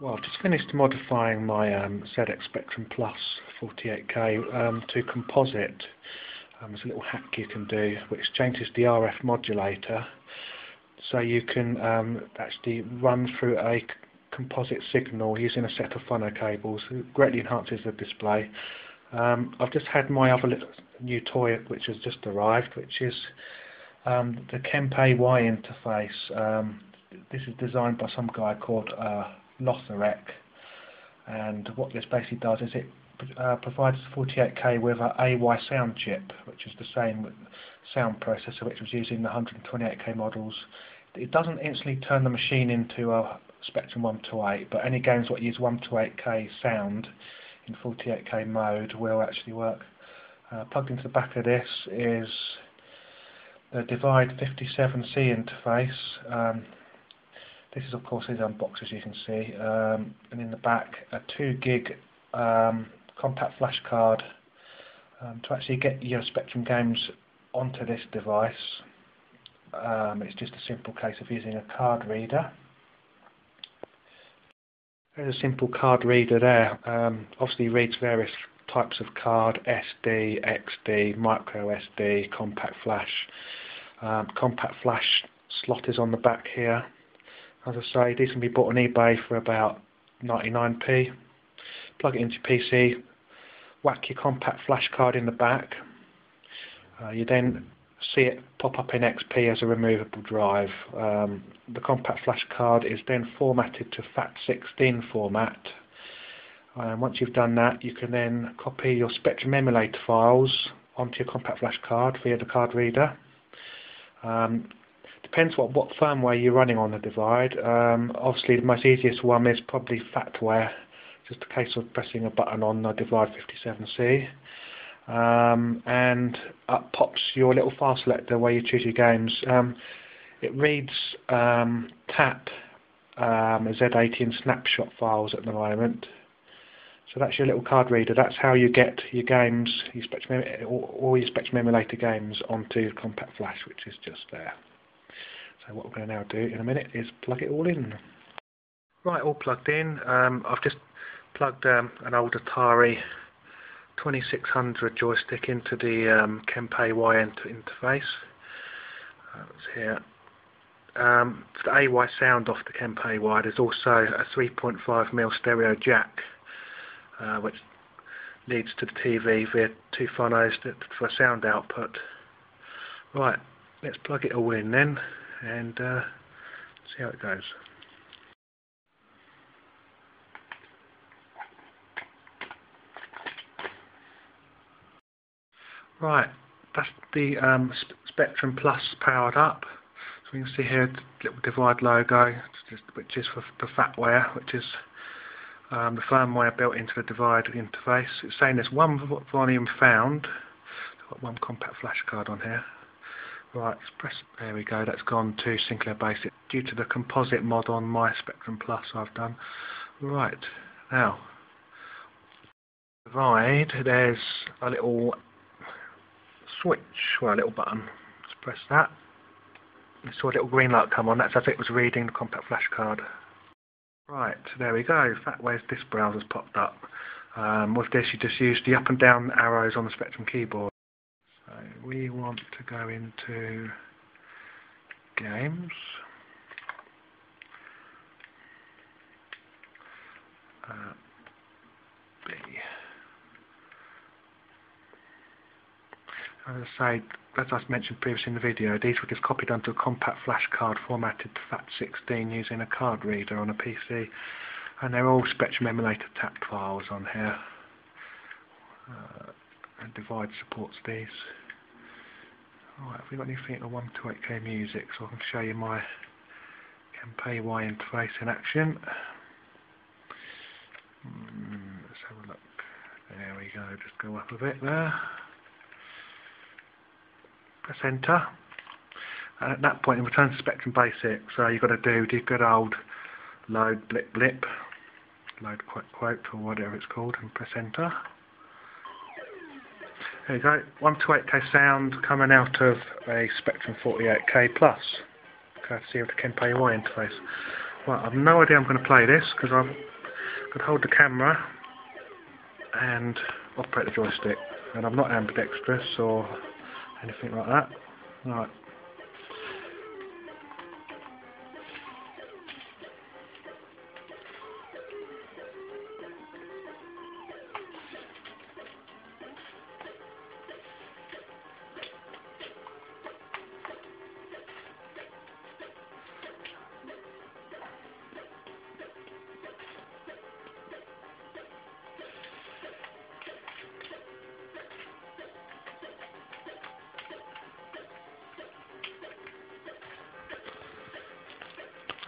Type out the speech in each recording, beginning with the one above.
Well, I've just finished modifying my um, ZX Spectrum Plus 48K um, to composite. Um, there's a little hack you can do which changes the RF modulator so you can um, actually run through a composite signal using a set of phono cables. It greatly enhances the display. Um, I've just had my other little new toy which has just arrived which is um, the KempAY interface. This is designed by some guy called uh, Lotharek and what this basically does is it uh, provides 48K with a AY sound chip which is the same sound processor which was used in the 128K models. It doesn't instantly turn the machine into a Spectrum 128 but any games that use 128K sound in 48K mode will actually work. Uh, plugged into the back of this is the Divide 57C interface. Um, this is of course is unboxed as you can see, um, and in the back a 2 gig um, compact flash card um, to actually get your Spectrum games onto this device. Um, it's just a simple case of using a card reader. There's a simple card reader there. Um, obviously reads various types of card, SD, XD, micro SD, compact flash. Um, compact flash slot is on the back here. As I say, these can be bought on eBay for about 99p. Plug it into your PC, whack your compact flash card in the back. Uh, you then see it pop up in XP as a removable drive. Um, the compact flash card is then formatted to FAT16 format. And once you've done that, you can then copy your Spectrum emulator files onto your compact flash card via the card reader. Um, depends what, what firmware you're running on the Divide. Um, obviously the most easiest one is probably FATware, just a case of pressing a button on the Divide 57C. Um, and up pops your little file selector where you choose your games. Um, it reads um, TAP um, Z80 snapshot files at the moment. So that's your little card reader. That's how you get your games, your Spectrum, all your Spectrum emulator games onto Compact Flash, which is just there. So what we're going to now do in a minute is plug it all in. Right, all plugged in. Um, I've just plugged um, an old Atari 2600 joystick into the um, Y interface. Uh, here. Um, for the AY sound off the KempAY, there's also a 3.5mm stereo jack uh, which leads to the TV via two phonos for sound output. Right, let's plug it all in then and uh, see how it goes. Right, that's the um, Spectrum Plus powered up. So you can see here the little Divide logo, which is for the FATware, which is um, the firmware built into the Divide interface. It's saying there's one volume found. I've got one compact flash card on here. Right, press, there we go, that's gone to Sinclair Basic. Due to the composite mod on my Spectrum Plus I've done. Right, now, Divide, there's a little switch, well a little button. Let's press that. You saw a little green light come on, that's as it was reading the compact flash card. Right, there we go. FATware's this browser's popped up. Um, with this, you just use the up and down arrows on the Spectrum keyboard. We want to go into games. Uh, B. As I say, as I mentioned previously in the video, these were just copied onto a compact flash card formatted to FAT16 using a card reader on a PC. And they're all Spectrum emulator tap files on here. Uh, and Divide supports these. Alright, have we got anything in the 128K music so I can show you my KempAY interface in action. Mm, let's have a look. There we go, just go up a bit there press enter and at that point it returns to Spectrum Basic so you've got to do the good old load blip blip load quote quote or whatever it's called and press enter there you go 128k sound coming out of a Spectrum 48k plus courtesy of the KempAY interface Well, I've no idea I'm going to play this because going to hold the camera and operate the joystick. And I'm not ambidextrous or anything like that. Right.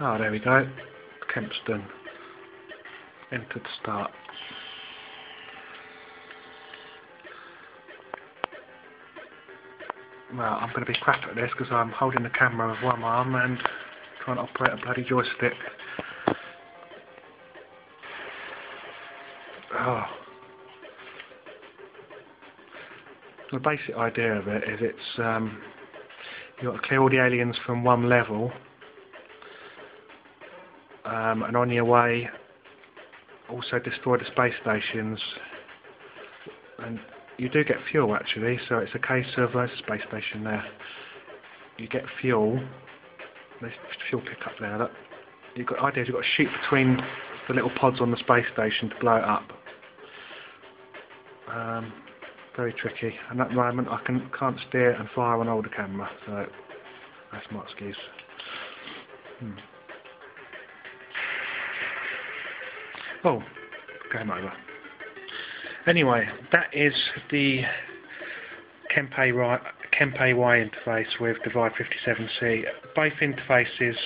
Oh, there we go. Kempston. Entered start. Well, I'm going to be crap at this because I'm holding the camera with one arm and trying to operate a bloody joystick. Oh. The basic idea of it is it's um, you've got to clear all the aliens from one level um, and on your way also destroy the space stations. And you do get fuel actually so it's a case of there's a space station there. You get fuel. There's fuel pickup there. Look you've got ideas. You've got to shoot between the little pods on the space station to blow it up. Um, very tricky. And at the moment I can, can't steer and fire on an older camera so that's my excuse. Hmm. Oh, game over. Anyway, that is the Kempe, KempAY interface with Divide 57C. Both interfaces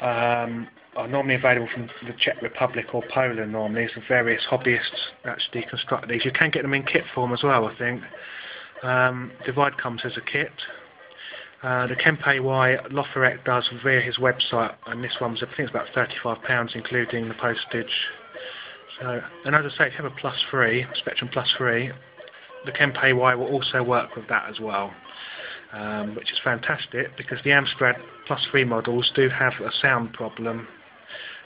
um, are normally available from the Czech Republic or Poland normally. So various hobbyists actually construct these. You can get them in kit form as well, I think. Um, Divide comes as a kit. Uh, the Kempe Y Lotharek does via his website, and this one's I think it's about £35, including the postage. So, and as I say, if you have a plus three, Spectrum plus three, the KempAY will also work with that as well, um, which is fantastic because the Amstrad plus three models do have a sound problem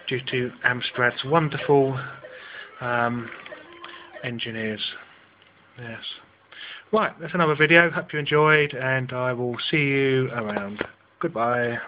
due to Amstrad's wonderful um, engineers. Yes. Right, that's another video. Hope you enjoyed, and I will see you around. Goodbye.